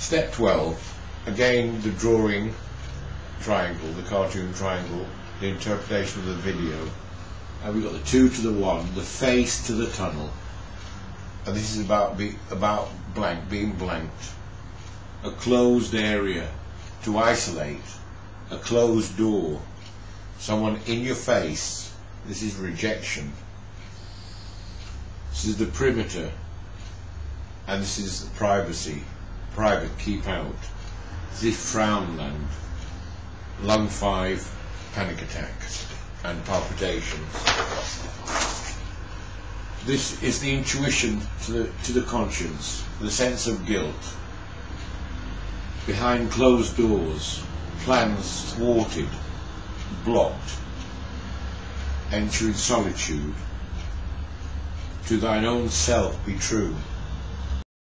Step 12, again the drawing triangle, the cartoon triangle, the interpretation of the video. And we've got the two to the one, the face to the tunnel. And this is about be, about blank, being blanked. A closed area to isolate. A closed door. Someone in your face. This is rejection. This is the perimeter. And this is privacy. Private, keep out. Frownland. Lung 5, panic attacks and palpitations. This is the intuition to the, to the conscience, the sense of guilt. Behind closed doors, plans thwarted, blocked. Entering solitude. To thine own self be true.